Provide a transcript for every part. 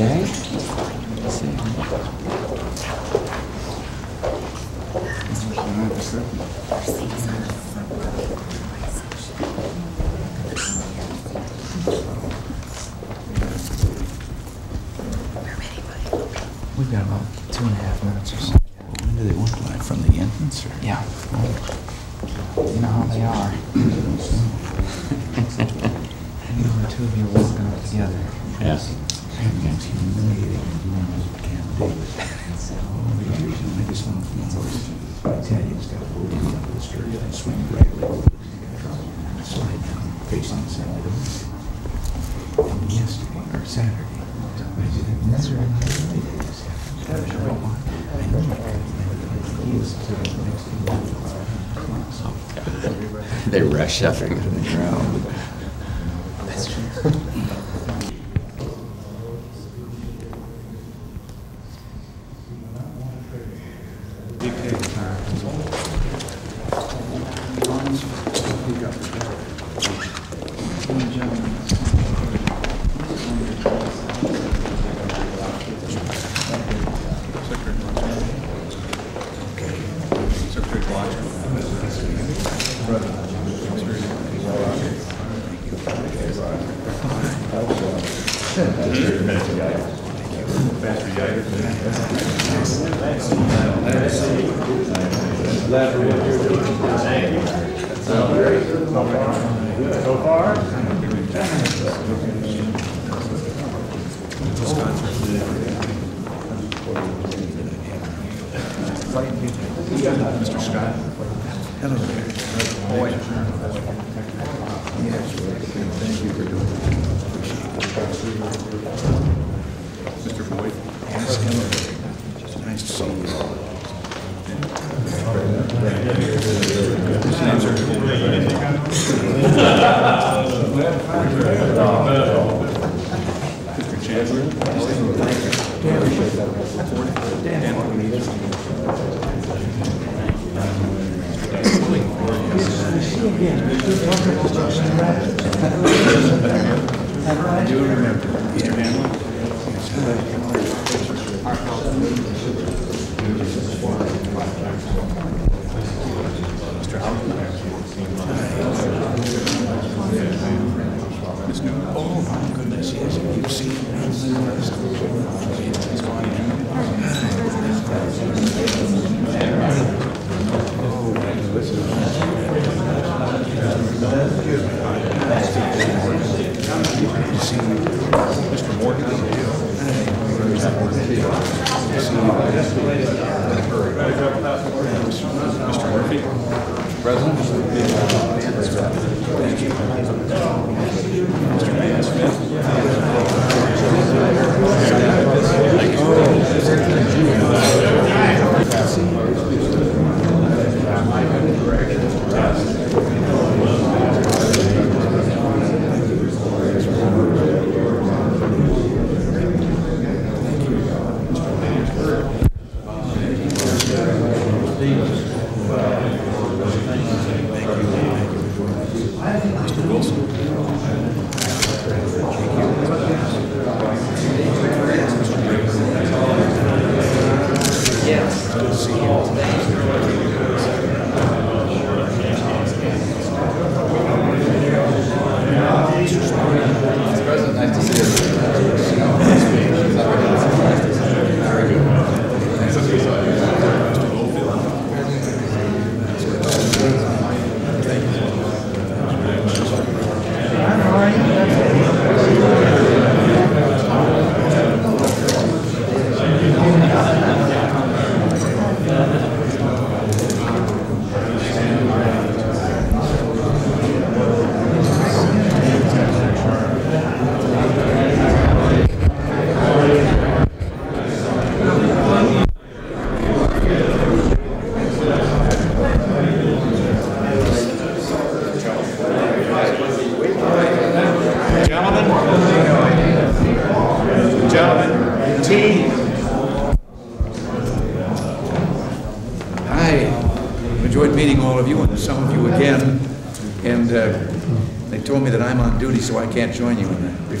Okay. We've got about two and a half minutes or so. When do they want live from the entrance or? Yeah. You know how they are. You know, two of you walking up together. Yes. Sometimes humiliating and doing do. Over the years, I just went from a horse. Italians got pulled in up the skirt and swing right leg. Slide down, facing the side. And yesterday, or Saturday, I did it. That's. I know. He was sitting next to. They rush up the ground. Mr. Scott. Hello there. Boy. Yes, thank you for doing that. Mr. Boyd. Him. It's nice to see you.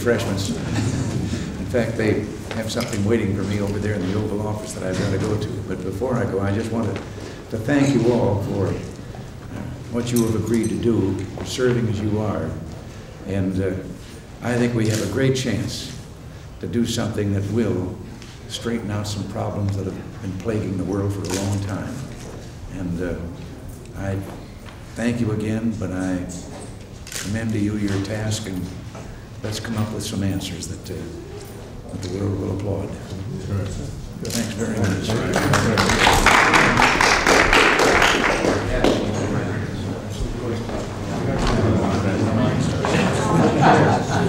Refreshments. In fact, they have something waiting for me over there in the Oval Office that I've got to go to. But before I go, I just wanted to thank you all for uh, what you have agreed to do, serving as you are. And uh, I think we have a great chance to do something that will straighten out some problems that have been plaguing the world for a long time. And uh, I thank you again, but I commend to you your task, and let's come up with some answers that, uh, that the world will applaud. Thanks very much.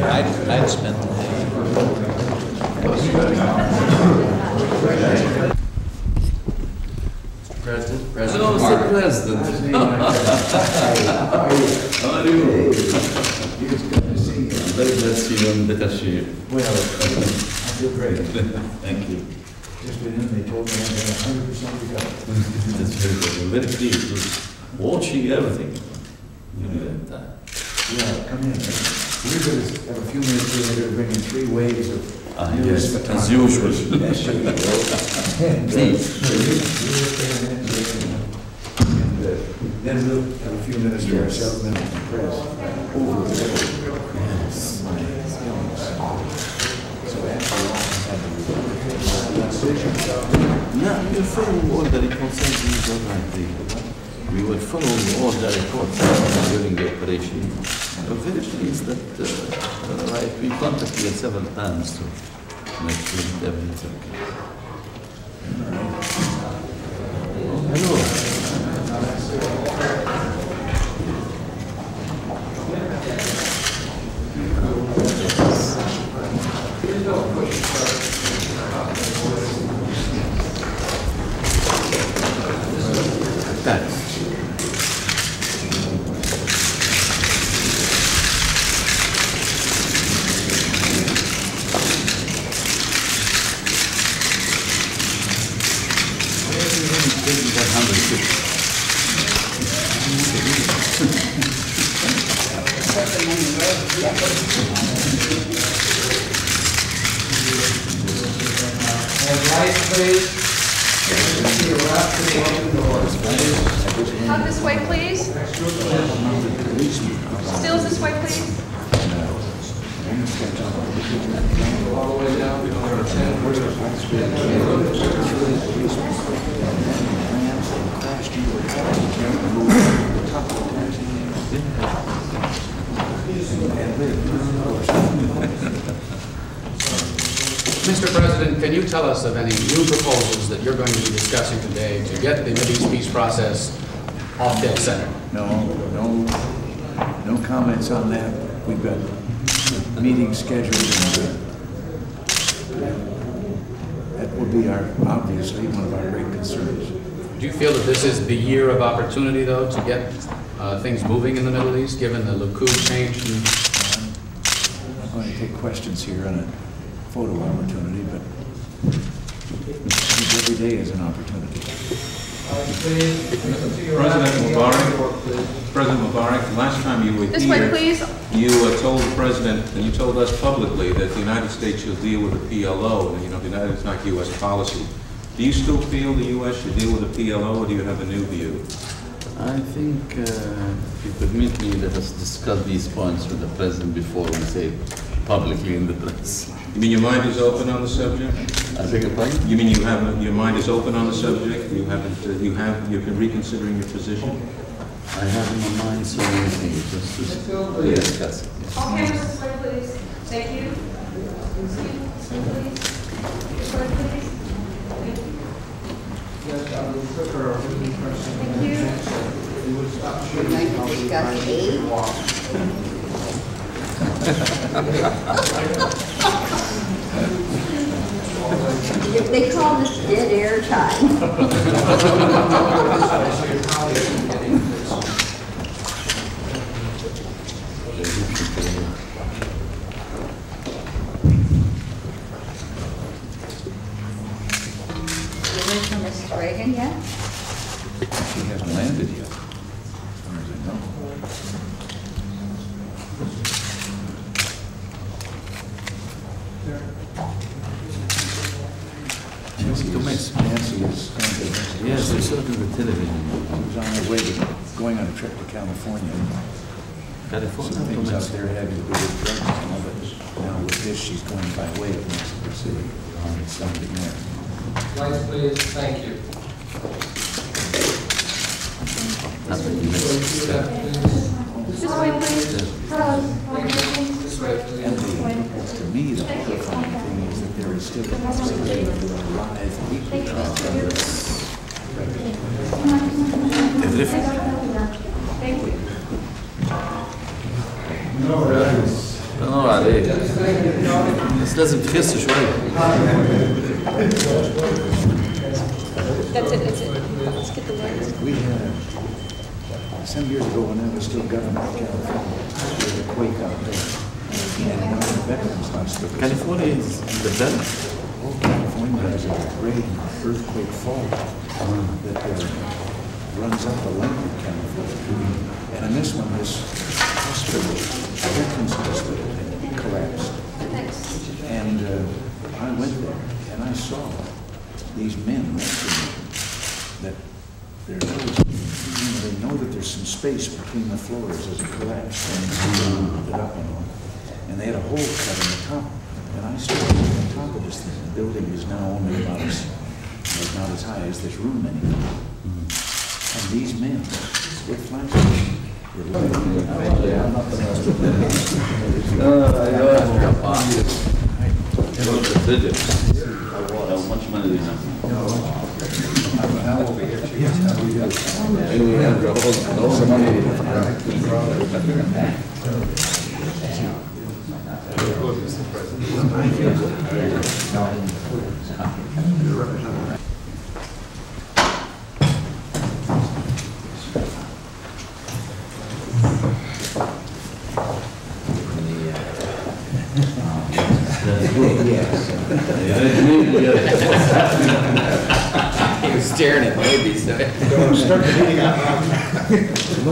I'd, I'd spend the day. President. Hello, Mr. President. How are you? It's good to see you. Very glad to see you in better shape. Well, I feel great. Thank you. Just been in, they told me I had a hundred percent recovery. That's very good. I'm very pleased with watching everything during that time. Yeah, come in. We're going to have a few minutes here, they're going to bring in three waves of Ah, news yes, photographers. as usual. Yes, you will. And, uh, so you- you in there and, uh, Then we'll have a few minutes to ourselves, and then the press. Over the my illness. So after all, I had to decision. Yeah, we were following all the reports and these are right there. We were following all the reports during the operation. I'm very pleased that, uh, uh, like, we contacted several times to make sure that everything's okay. Hello. Thanks. Out this way, please. Stills this way, please. Mr. President, can you tell us of any new proposals that you're going to be discussing today to get the Mideast peace process off dead center? No, no, no comments on that. We've got meetings scheduled and uh, that will be our, obviously, one of our great concerns. Do you feel that this is the year of opportunity, though, to get uh, things moving in the Middle East, given the Likud change? I'm going to take questions here on a photo opportunity, but every day is an opportunity. President Mubarak, President Mubarak, last time you were here... Way. You uh, told the president, and you told us publicly, that the United States should deal with the PLO, and, you know, the United is not U.S. policy. Do you still feel the U.S. should deal with the PLO, or do you have a new view? I think uh, if you permit me, let us discuss these points with the president before we say it publicly in the press. You mean your mind is open on the subject? I beg your pardon? You mean you have, your mind is open on the subject? You haven't, uh, you have, you've been reconsidering your position? I have in my mind so many things, just to discuss. it. All cameras this way, please. Thank you. Please. This way, please. Thank you. Would like to discuss eight. They call this dead air time. From Mrs. Reagan yet? She hasn't landed yet, as far as I know. he is going to. Yes, I saw it on the television. He was on his way to, going on a trip to California. California, Some things out there having to do with drugs and all, but now with this, she's going by way of Mexico City. It's something there. Lights, please. Thank you. Nothing in Mexico. This way, please. Hello. This way, please. And the, to me, the horrifying thing is that there is still a possibility of a live people trial. Thank you. That's it, that's it. Let's get the. We had, some years ago when I was still governor of California, a quake out there. And one of the veterans California is the best. California has a great earthquake fault that uh, runs up the length of California. And in this one, this hospital, Veterans Hospital, collapsed. And uh, I went there and I saw these men that there knows, you know, they know that there's some space between the floors as it collapsed and all. And they had a hole cut in the top. And I stood on the top of this thing. The building is now only about as, like not as high as this room anymore. And these men with flashes were lighting oh, How much money do you have? He was staring at babies. No,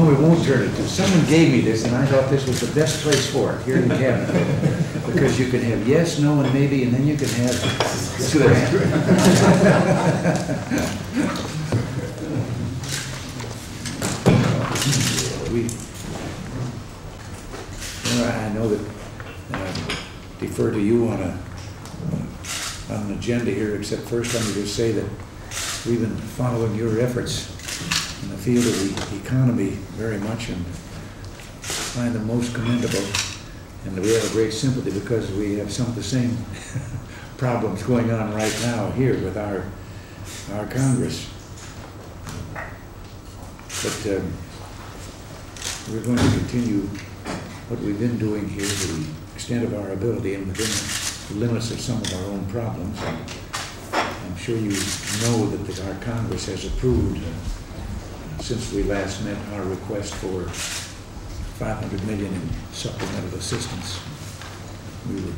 we won't turn it to. Someone gave me this, and I thought this was the best place for it, here in the cabinet. Because you can have yes, no, and maybe, and then you can have. We, well, I know that uh, defer to you on a, on an agenda here, except first let me just say that we've been following your efforts in the field of the economy very much and find them most commendable. And we have a great sympathy because we have some of the same problems going on right now here with our, our Congress. But um, we're going to continue what we've been doing here to the extent of our ability and within the limits of some of our own problems. I'm sure you know that our Congress has approved, uh, since we last met, our request for 500 million in supplemental assistance. We were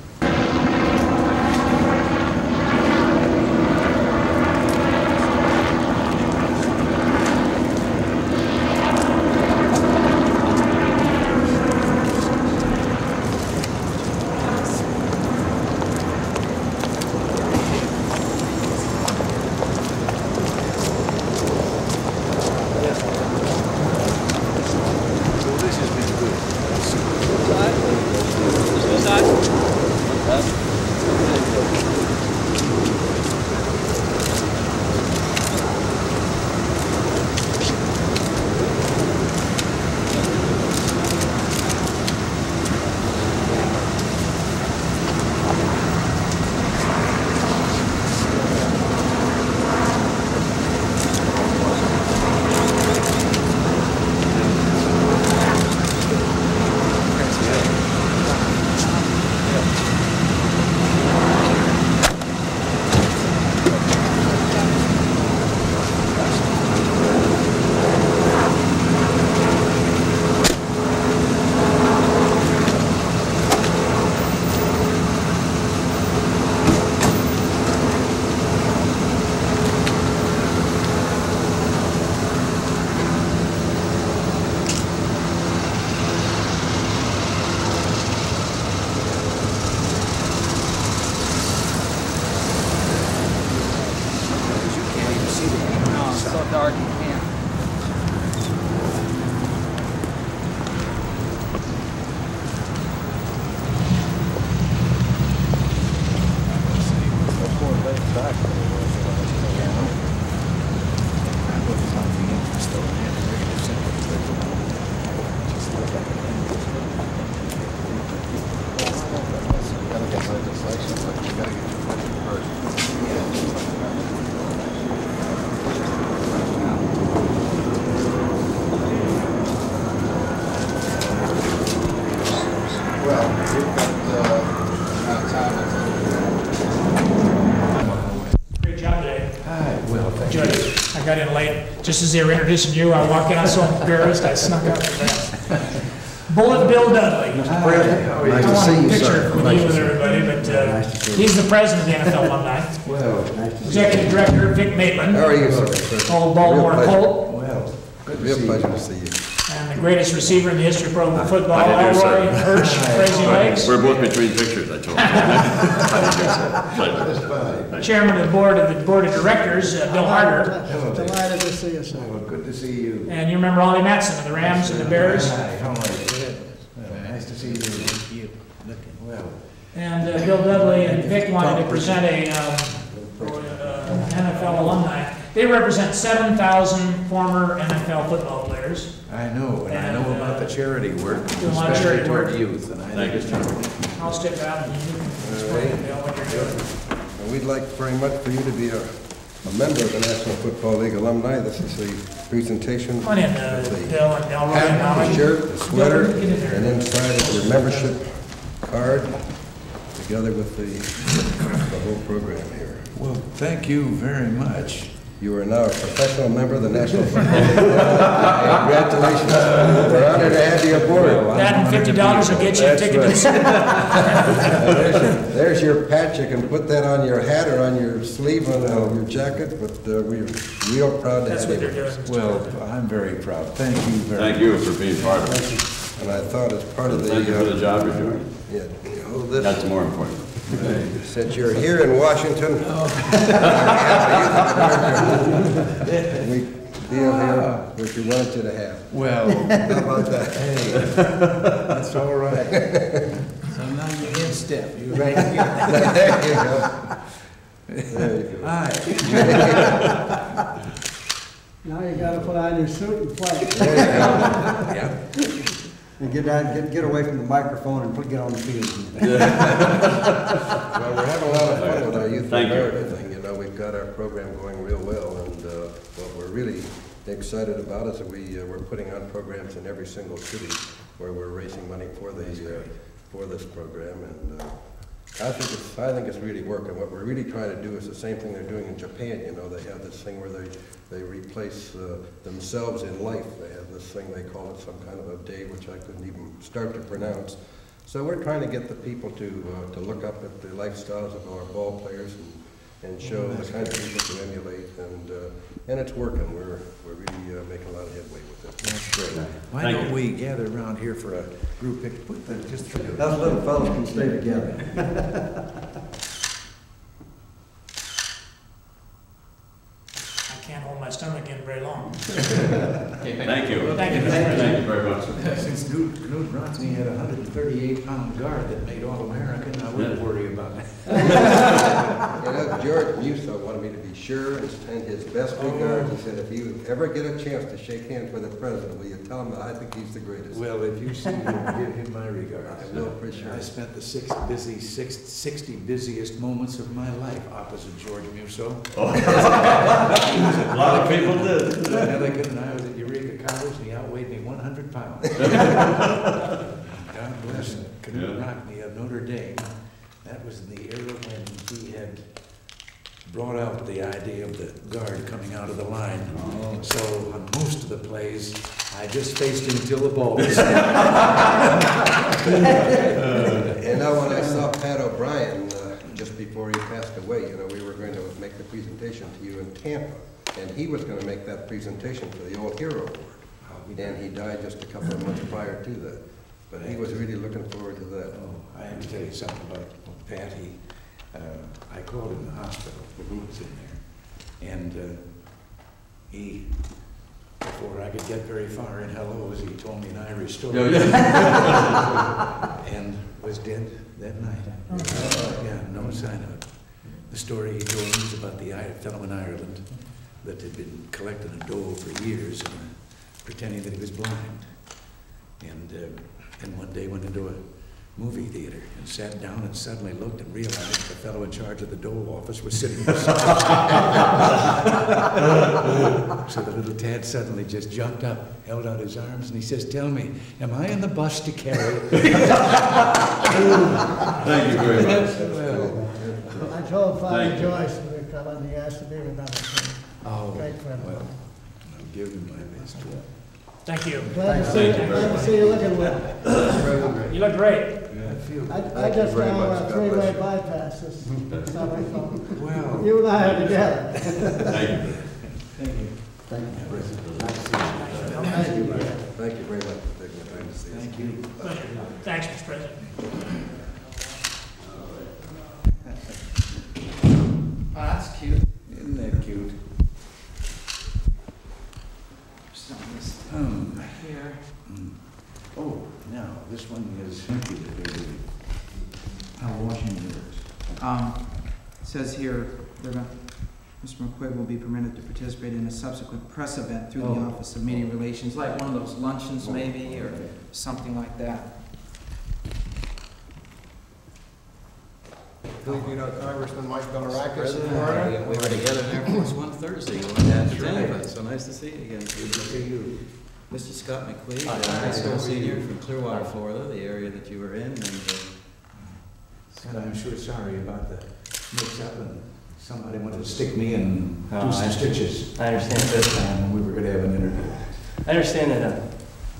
just as they were introducing you, I walked in, I was so embarrassed, I snuck out. Bullet Bill Dudley. Nice to I want see a you, picture sir. with Nice you and to everybody, but uh, Nice to see you. he's the president of the NFL alumni. Well, nice to see you. Executive Director Vic Maitland. How are you, sir? Old Baltimore Real pleasure. Colt. Well, real pleasure to see you. And the greatest receiver in the history of pro football, I did, sir. Elroy Hirsch, Crazy Legs. We're both between pictures, I told you. Chairman of the board of the board of directors, uh, Bill Harper. Delighted to see you, sir. Well, good to see you. And you remember Ollie Matson of the Rams and the Bears. Hi, how are you? Well, nice to see you. Thank you. Well, And uh, Bill Dudley and Vic wanted to present a um, uh, NFL alumni. They represent 7,000 former NFL football players. I know, and I know about the charity work, Do a lot of charity especially toward work. youth, and I think it's terrific. I'll step out and you can explain, Bill, what you're doing. And we'd like very much for you to be a, a member of the National Football League alumni. This is the presentation. Come on in, uh, of the Bill and Elroy and Hat, the Ollie. shirt, the sweater, Bill, get in there. and inside is your membership card, together with the, the whole program here. Well, thank you very much. You are now a professional member of the National Football League. Congratulations. We're honored to have you aboard. That and fifty dollars will get you a ticket to the Super There's your- There's your patch, you can put that on your hat or on your sleeve on uh, your jacket, but uh, we're real proud to That's have what you they're with us. doing. Well, I'm very proud. Thank you very much. Thank you for being part of it. And I thought as part of the... Thank you for uh, the job you're doing. Yeah, you hold this. That's more important. Since you're here in Washington, oh. we deal here, which we wanted you to have. Well, How about that? hey, that's all right. So now you're in step, you're right here. There you go. There you go. Hi. Now you gotta put on your suit and play. Yeah. And get down, get, get away from the microphone and put, get on the field. Well, we're having a lot of fun with our Youth in Thank you. America thing, you know, we've got our program going real well, and uh, what we're really excited about is that we, uh, we're putting on programs in every single city where we're raising money for the, uh, for this program, and uh, I think it's, I think it's really working. What we're really trying to do is the same thing they're doing in Japan, you know, they have this thing where they, they replace uh, themselves in life. They have this thing, they call it some kind of a day, which I couldn't even start to pronounce. So we're trying to get the people to, uh, to look up at the lifestyles of our ball players and, and show the kind of people to emulate, and, uh, and it's working. We're, we're really uh, making a lot of headway with it. That's great. Why Thank don't you. we gather around here for a group pic, put the, just three of us. Those little fellows can stay together. I can't hold my stomach in very long. Thank you. Thank you. Thank you very much. Since Knute, Knute Rockne had a hundred and thirty-eight pound guard that made All-American, I wouldn't worry about it. You know, George Musso wanted me to be sure and send his best oh, regards. He said, if you ever get a chance to shake hands with the president, will you tell him that I think he's the greatest? Well, if you see him, give him my regards. I will, for sure. I spent the six busy, six, sixty busiest moments of my life opposite George Musso. A lot of people did. Ellicott and I was at Eureka College, and he outweighed me one hundred pounds. God bless Knute Yeah. Rockne of Notre Dame. That was in the era when he had brought out the idea of the guard coming out of the line. So on most of the plays, I just faced him till the ball was And now when I saw Pat O'Brien, uh, just before he passed away, you know, we were going to make the presentation to you in Tampa. And he was gonna make that presentation for the Old Hero Award. And he died just a couple of months prior to that. But he was really looking forward to that. Oh, I have to tell you something about Pat. He, uh, I called him the hospital. He was in there. And, uh, he, before I could get very far in hellos, he told me an Irish story. And was dead that night. Yeah, no sign of it. The story he told me was about the I- fellow in Ireland that had been collecting a dole for years, and pretending that he was blind. And, uh, and one day went into a movie theater and sat down and suddenly looked and realized the fellow in charge of the Dole office was sitting beside us. So the little Tad suddenly just jumped up, held out his arms, and he says, "Tell me, am I in the bus to carry?" Thank you very much. Well, I told Father Thank. Joyce when we come and he asked to be with us. Oh, Great friend. well, I'll give him my best. Thank you. Glad to see you, glad to see you looking well. You look great. I, I just very now a three-way bless you. bypass this summer, so Well, you and I are together. Thank you. Thank you. Thank you very much for taking the time to see us. thank you. Thanks, Mr. President. Oh, that's cute. Isn't that cute? Um, Here. mm. Oh, now, this one is empty today. How Washington works. Um, it says here, that uh, Mr. McQuigg will be permitted to participate in a subsequent press event through the Oh. Office of Media Relations, like one of those luncheons maybe, or something like that. Believe you know Congressman Mike Bilirakis in President, Florida? we were together in Air Force One Thursday. You weren't at the time, so nice to see you again. Good to see you. Mr. Scott McQuaid, Hi. a high school senior from Clearwater, Florida, the area that you were in, and uh, And I'm sure sorry about the mix-up and somebody wanted to stick me and Oh, do I- some stitches. I understand This time, we were gonna have an interview. I understand that uh,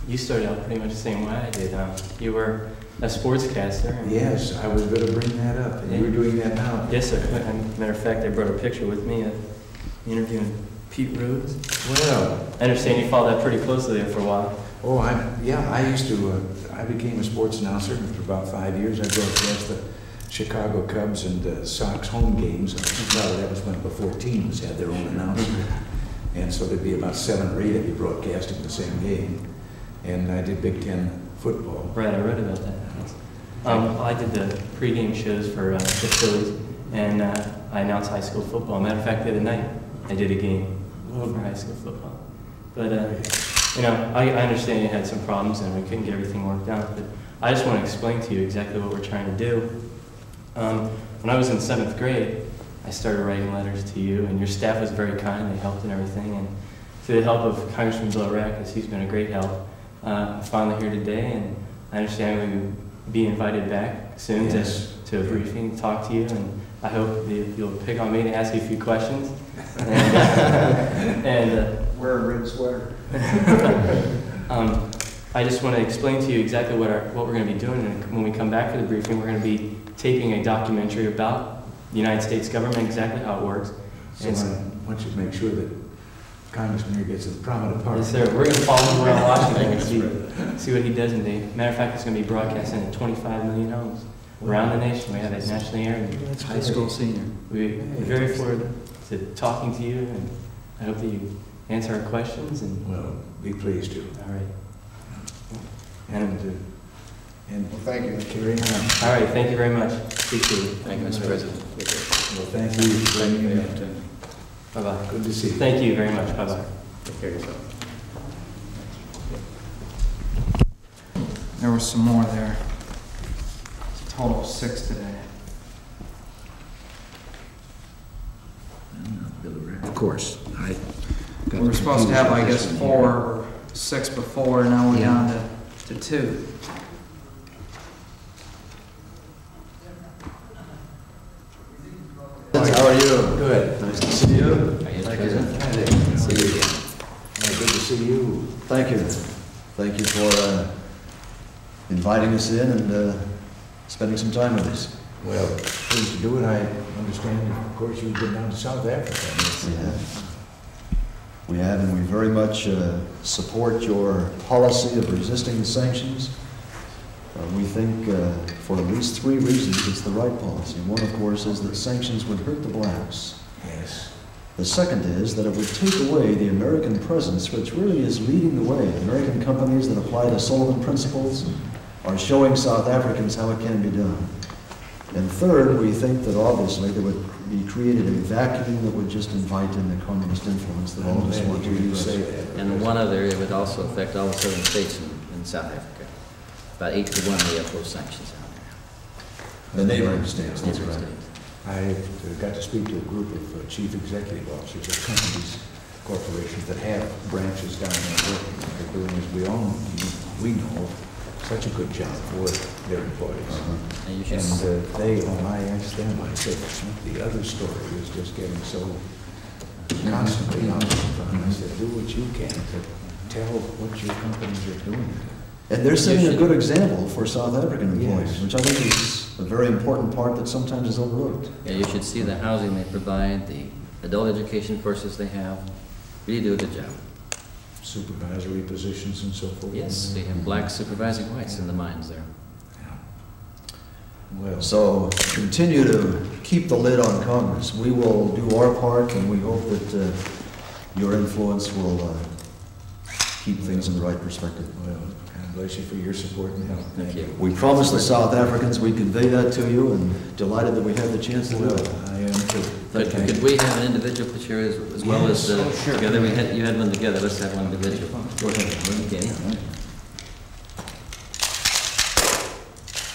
you started out pretty much the same way I did. Uh, you were a sportscaster. Yes, I was gonna bring that up, and you were doing that now. Yes, sir. And matter of fact, I brought a picture with me of interviewing Pete Rose. Well, I understand you followed that pretty closely there for a while. oh, I, yeah, I used to, uh, I became a sports announcer for about five years. I broadcast the Chicago Cubs and uh, Sox home games. i Well, that was when, before teams had their own announcer. And so there'd be about seven or eight of you broadcasting the same game. And I did Big Ten football. Right, I read about that. Um, I did the pregame shows for uh, the Phillies, and uh, I announced high school football. Matter of fact, the other night, I did a game for high school football. But, uh, you know, I, I understand you had some problems and we couldn't get everything worked out, but I just want to explain to you exactly what we're trying to do. Um, when I was in seventh grade, I started writing letters to you, and your staff was very kind. They helped and everything. And through the help of Congressman Bilirakis, he's been a great help. Uh, I'm finally here today, and I understand we will be invited back soon Yes. to, to a briefing, to talk to you, and I hope that you'll pick on me to ask you a few questions. and and, uh, Wear a red sweater. um, I just want to explain to you exactly what our, what we're going to be doing. And when we come back for the briefing, we're going to be taping a documentary about the United States government, exactly how it works. So And I want you to make sure that Congressman here gets a prominent part. Yes, sir. We're going to follow him around Washington and see, see what he does in day. Matter of fact, it's going to be broadcast in 25 million homes around the nation. We have it nationally aired. and high school senior. we- We're very forward to talking to you, and I hope that you answer our questions. And Well, be pleased to. all right. And, uh, and Thank you. carry on. All right. Thank you very much. Appreciate it. Thank you, Mr. President. Well, thank you for bringing me in. Bye bye. Good to see you. Thank you very much. Bye bye. Take care of yourself. There was some more there. It's a total of six today. Of course, I. got We were supposed to have, I guess, confused with this one four or six before, now we're Yeah. down to, to two. How are you? Good. Nice to see you. Thank you. See you again. Yeah, good to see you. Thank you. Thank you for uh, inviting us in and uh, spending some time with us. Well, pleased to do it. I understand, of course, you've been down to South Africa. We have. We have, and we very much uh, support your policy of resisting the sanctions. Uh, We think uh, for at least three reasons it's the right policy. One, of course, is that sanctions would hurt the blacks. Yes. The second is that it would take away the American presence, which really is leading the way. American companies that apply the Sullivan principles are showing South Africans how it can be done. And third, we think that obviously there would be created a vacuum that would just invite in the communist influence that all of us want to to hear you repress. And one other, it would also affect all the southern states in, in South Africa. About eight to one, we have those sanctions out there. The neighboring states, that's Neighboring right. I uh, got to speak to a group of uh, chief executive officers of companies, corporations that have branches down there working. They're doing, as we all, we know, such a good job with their employees. Uh-huh. And you should And uh, they, oh, when I asked them, I said, the other story is just getting so uh, mm-hmm. constantly on the front. I mm-hmm. said, do what you can to tell what your companies are doing. And they're setting a good example for South African employees, Yes. which I think is a very important part that sometimes is overlooked. Yeah, you should see the housing they provide, the adult education courses they have. Really do a good job. Supervisory positions and so forth. Yes, they have black supervising whites in the mines there. Well, So continue to keep the lid on Congress. We will do our part, and we hope that uh, your influence will uh, keep things in the right perspective. well, God bless you for your support and help. Thank you. We promised the South Africans we'd convey that to you, and delighted that we had the chance to do it. I am too. Could, could we have an individual picture as, as well as, Yes. uh, Oh, sure. together? We had, you had one together, let's have one individual. Go ahead. Okay.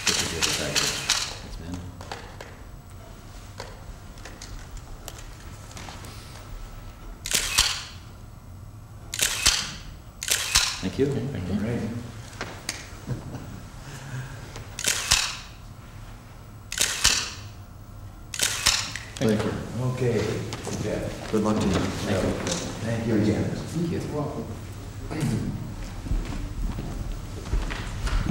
This is your package. Yes, ma'am. Thank you. Thank you. Okay, you got it. Good luck to you. Thank you Thank you again. Thank you. welcome.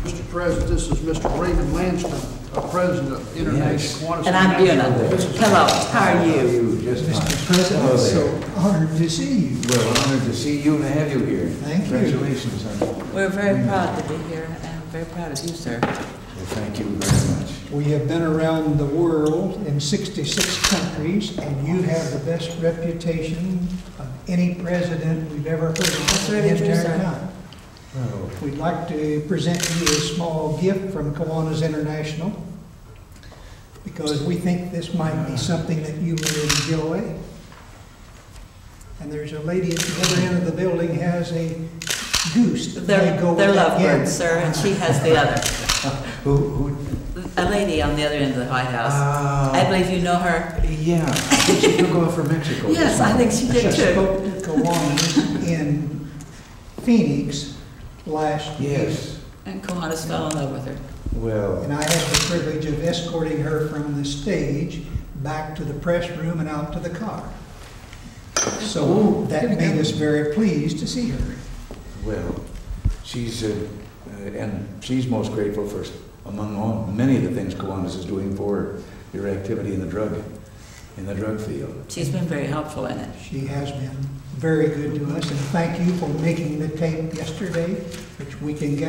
Mr. President, this is Mr. Raymond Lanston, President of International Kiwanis. And I'm Buna. Hello, how are you? Just fine. Mr. President, Hello so honored to see you. Well, honored to see you and have you here. Thank you. Congratulations We're very proud to be here and very proud of you, sir. Well, thank you very much. We have been around the world in 66 countries, and you have the best reputation of any president we've ever heard of. That's in really the entire time. Well, We'd like to present you a small gift from Kiwanis International, because we think this might be something that you would enjoy. And there's a lady at the other end of the building has a goose that may They're, go they're lovebirds, sir, and she has the other. who, who, A lady on the other end of the White House. Ah. I believe you know her. yeah, I think she took off for Mexico. Yes, I think she did She too. spoke to Kiwanis in Phoenix last year. Yes, And Kiwanis fell in love with her. well, And I had the privilege of escorting her from the stage back to the press room and out to the car. So that made us very pleased to see her. well, she's, a uh, and she's most grateful for, among all, many of the things Kiwanis is doing for your activity in the drug, in the drug field. She's been very helpful in it. She has been very good to us, and thank you for making the tape yesterday, which we can get